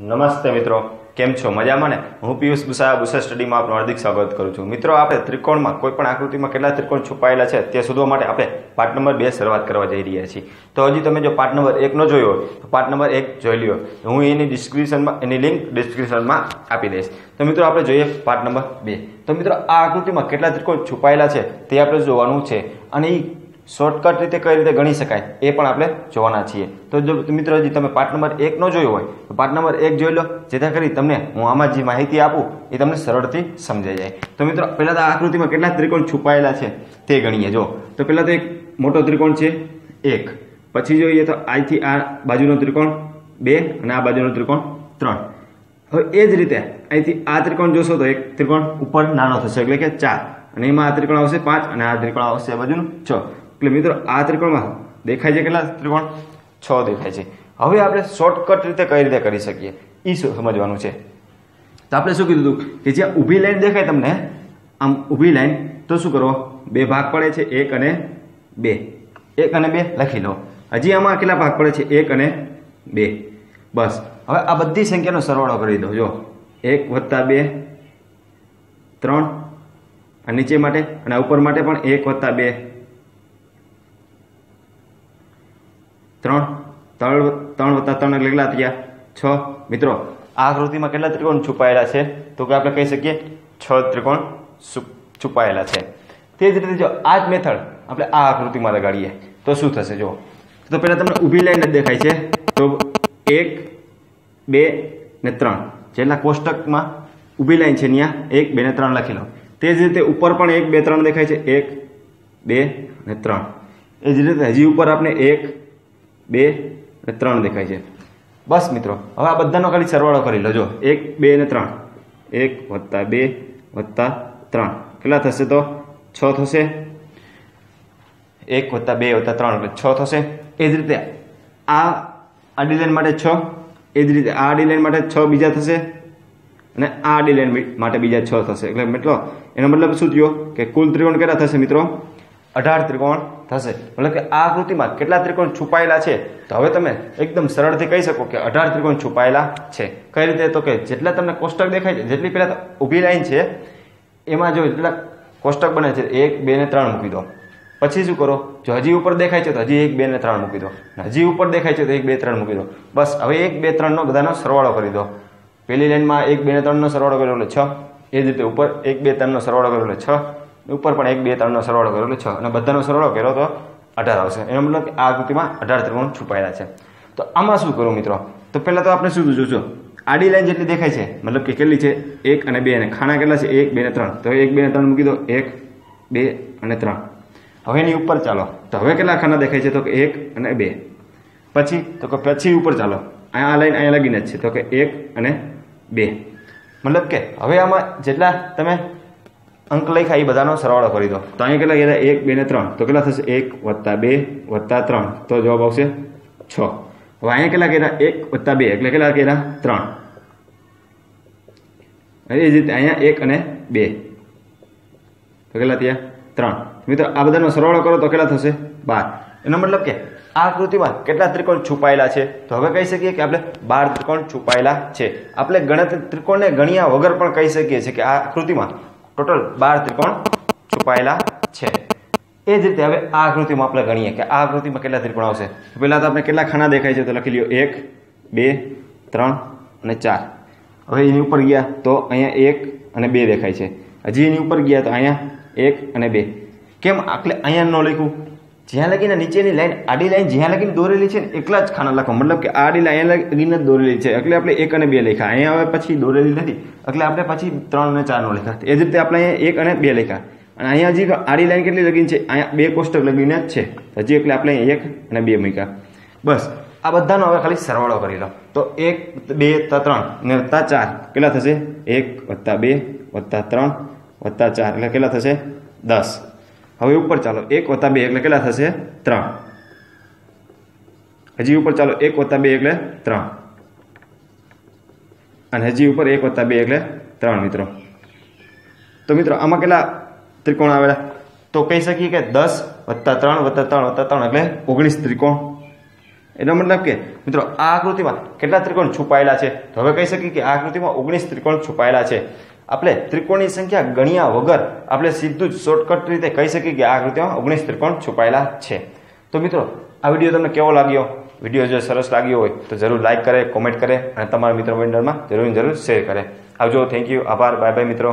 નમસ્તે મિત્રો. કેમ છો? મજામાં ને? હું પિયુષ બુસા બુસા સ્ટડીમાં આપનું હાર્દિક સ્વાગત કરું છું. મિત્રો, આપણે ત્રિકોણમાં કોઈ પણ આકૃતિમાં કેટલા ત્રિકોણ છુપાયેલા છે તે શોધવા માટે આપણે પાર્ટ નંબર બે શરૂઆત કરવા જઈ રહ્યા છીએ. તો હજી તમે જો પાર્ટ નંબર એકનો જોયો હોય, તો પાર્ટ નંબર એક જોઈ લ્યો. હું એની ડિસ્ક્રિપ્શનમાં એની લિંક ડિસ્ક્રિપ્શનમાં આપી દઈશ. તો મિત્રો, આપણે જોઈએ પાર્ટ નંબર બે. તો મિત્રો, આ આકૃતિમાં કેટલા ત્રિકોણ છુપાયેલા છે તે આપણે જોવાનું છે. અને એ શોર્ટકટ રીતે કઈ રીતે ગણી શકાય એ પણ આપણે જોવાના છીએ. તો જો મિત્રો હજી તમે પાર્ટ નંબર એક નો જોયો હોય, તો પાર્ટ નંબર એક જોઈ લો, જેથી કરી તમને હું આમાં જે માહિતી આપું, એ તમને સરળથી સમજાઈ જાય. તો મિત્રો, પહેલાં તો આકૃતિમાં કેટલા ત્રિકોણ છુપાયેલા છે તે ગણીએ. જો, તો પહેલાં તો એક મોટો ત્રિકોણ છે, એક. પછી જોઈએ તો આથી આ બાજુનો ત્રિકોણ બે અને આ બાજુનો ત્રિકોણ ત્રણ. હવે એ જ રીતે અહીંથી આ ત્રિકોણ જોશો તો એક ત્રિકોણ ઉપર નાનો થશે, એટલે કે ચાર. અને એમાં આ ત્રિકોણ આવશે પાંચ અને આ ત્રિકોણ આવશે આ બાજુનું છ. એટલે મિત્રો, આ ત્રિકોણમાં દેખાય છે કેટલા ત્રિકોણ? છ દેખાય છે. હવે આપણે શોર્ટકટ રીતે કઈ રીતે કરી શકીએ? એ સમજવાનું છે? તો આપણે શું કીધું હતું? કે જ્યાં ઊભી લાઈન દેખાય તમને, આમ ઊભી લાઈન, તો શું કરો? બે ભાગ પડે છે, એક અને બે. એક અને બે લખી લો. હજી આમાં કેટલા ભાગ પડે છે? એક અને બે. બસ. હવે આ બધી સંખ્યાનો સરવાળો કરી દો. જો. એક વત્તા બે, ત્રણ, આ નીચે માટે, અને ઉપર માટે પણ એક વત્તા બે ત્રણ ત્રણ ત્રણ વત્તા ત્રણ એટલે કેટલા થયા. છ. મિત્રો, આ આકૃતિમાં કેટલા ત્રિકોણ છુપાયેલા છે? તો કે આપણે કહી શકીએ, છ ત્રિકોણ છુપાયેલા છે. તે જ રીતે જો આ જ મેથડ આપણે આ આકૃતિમાં લગાડીએ, તો શું થશે જો તો પહેલાં તમને ઊભી લાઈન જ દેખાય છે. તો એક, બે ને ત્રણ. જેટલા કોષ્ટકમાં ઊભી લાઈન છે ત્યાં એક, બે ને ત્રણ લખી લો. તે જ રીતે ઉપર પણ એક, બે, ત્રણ દેખાય છે. એક, બે ને ત્રણ. એ જ રીતે હજી ઉપર આપણે એક, બે અને ત્રણ દેખાય છે. બસ મિત્રો, હવે આ બધાનો ખાલી સરવાળો કરી લો જો એક, બે ને ત્રણ. એક વત્તા બે વત્તા ત્રણ. કેટલા થશે તો? છ થશે. એક વત્તા બે વત્તા ત્રણ, એટલે છ થશે. એ જ રીતે આ આડી લાઈન માટે છ, એ જ રીતે આ આડી માટે છ બીજા થશે, અને આ આડી લાઈન માટે બીજા છ થશે. એટલે મિત્રો, એનો મતલબ શું થયો? કે કુલ ત્રિકોણ કેટલા થશે મિત્રો? અઢાર ત્રિકોણ થશે. મતલબ કે આ આકૃતિમાં કેટલા ત્રિકોણ છુપાયેલા છે? તો હવે તમે એકદમ સરળથી કહી શકો કે અઢાર ત્રિકોણ છુપાયેલા છે. કઈ રીતે? તો કે જેટલા તમને કોષ્ટક દેખાય છે, જેટલી પહેલાં ઊભી લાઈન છે, એમાં જો જેટલા કોષ્ટક બને છે, એક, બે ને ત્રણ મૂકી દો. પછી શું કરો? જો હજી ઉપર દેખાય છે, તો હજી એક, બે ને ત્રણ મૂકી દો. હજી ઉપર દેખાય છે, તો એક, બે, ત્રણ મૂકી દો. બસ, હવે એક, બે, ત્રણનો બધાનો સરવાળો કરી દો. પહેલી લાઈનમાં એક, બે ને ત્રણનો સરવાળો કર્યો એટલે છ. એ જ રીતે ઉપર એક, બે, ત્રણનો સરવાળો કર્યો એટલે છ. ઉપર પણ એક, બે, ત્રણનો સરવાળો કર્યો એટલે છ. અને બધાનો સરવાળો કર્યો તો અઢાર આવશે. એનો મતલબ કે આ આકૃતિમાં અઢાર ત્રિકોણ છુપાયેલા છે. તો આમાં શું કરું મિત્રો? તો પહેલાં તો આપણે શું જોશું આડી લાઈન જેટલી દેખાય છે, મતલબ કે કેટલી છે? એક અને બે. અને ખાણા કેટલા છે? એક, બે ને ત્રણ. તો એક, બે ને ત્રણ મૂકી દો. એક, બે અને ત્રણ. હવે એની ઉપર ચાલો. તો હવે કેટલા ખાના દેખાય છે? તો કે એક અને બે. પછી, તો કે પછી ઉપર ચાલો. આ લાઈન અહીંયા લગીને જ છે. તો કે એક અને બે. મતલબ કે હવે આમાં જેટલા તમે અંક લખ્યા એ બધાનો સરવાળો કરી દો. તો અહીંયા કેટલા કહેતા એક, બે ને ત્રણ. તો કેટલા થશે? એક વત્તા બે વત્તા ત્રણ. તો જવાબ આવશે છ. હવે અહીંયા કેટલા કહેતા એક વત્તા બે. એટલે કેટલા કહેતા ત્રણ. એ જ રીતે અહીંયા એક અને બે. તો કેટલા થયા? ત્રણ. મિત્રો, આ બધાનો સરવાળો કરો તો કેટલા થશે? બાર. એનો મતલબ કે આ આકૃતિમાં કેટલા ત્રિકોણ છુપાયેલા છે? તો હવે કહી શકીએ કે આપણે બાર ત્રિકોણ છુપાયેલા છે. આપણે ગણતરી ત્રિકોણને ગણ્યા વગર પણ કહી શકીએ છીએ કે આ આકૃતિમાં ટોટલ બાર ત્રિકોણ છુપાયેલા છે. એ જ રીતે હવે આ આકૃતિમાં આપણે ગણીએ કે આ આકૃતિમાં કેટલા ત્રિકોણ આવશે. પહેલાં તો આપણે કેટલા ખાના દેખાય છે તો લખી લ્યો. એક, બે, ત્રણ અને ચાર. હવે એની ઉપર ગયા તો અહીંયા એક અને બે દેખાય છે. હજી એની ઉપર ગયા તો અહીંયા એક અને બે. કેમ આટલે અહીંયા ન લખ્યું? જ્યાં લગીને નીચેની લાઈન, આડી લાઈન જ્યાં લગીને દોરેલી છે ને એકલા જ ખાના લખો. મતલબ કે આડી લાઈન લગીને જ દોરેલી છે. એટલે આપણે એક અને બે લખ્યા. અહીંયા હવે પછી દોરેલી નથી. એટલે આપણે પછી ત્રણ અને ચારનો લખ્યા. એ જ રીતે આપણે અહીંયા એક અને બે લખ્યા. અને અહીંયા હજી આડી લાઈન કેટલી લગીને છે, અહીંયા બે કોષ્ટક લગીને જ છે. હજી એટલે આપણે એક અને બે મૂક્યા. બસ. આ બધાનો હવે ખાલી સરવાળો કરી લો. તો એક, બે વત્તા ત્રણ. ને વત્તા ચાર. કેટલા થશે? એક વત્તા બે વત્તા ત્રણ વત્તા ચાર. એટલે કેટલા થશે? દસ. હવે ઉપર ચાલો, એક વત્તા બે એટલે કેટલા થશે? ત્રણ. હજી ઉપર ચાલો, એક વત્તા બે એટલે ત્રણ. અને હજી ઉપર એક વત્તા બે એટલે ત્રણ, મિત્રો. તો મિત્રો, આમાં કેટલા ત્રિકોણ આવેલા? તો કહી શકીએ કે દસ વત્તા ત્રણ વત્તા ત્રણ વત્તા ત્રણ એટલે ઓગણીસ ત્રિકોણ. એનો મતલબ કે, મિત્રો, આ આકૃતિમાં કેટલા ત્રિકોણ છુપાયેલા છે? તો હવે કહી શકીએ કે આ આકૃતિમાં ઓગણીસ ત્રિકોણ છુપાયેલા છે. આપણે ત્રિકોણની સંખ્યા ગણ્યા વગર આપણે સીધું જ શોર્ટકટ રીતે કહી શકીએ કે આ આકૃતિમાં ઓગણીસ ત્રિકોણ છુપાયેલા છે. તો મિત્રો, આ વીડિયો તમને કેવો લાગ્યો? વીડિયો જો સરસ લાગ્યો હોય તો જરૂર લાઇક કરે કોમેન્ટ કરે અને તમારા મિત્રો મંડળમાં જરૂર જરૂર શેર કરે. આવજો થેન્ક યુ આભાર બાય બાય મિત્રો.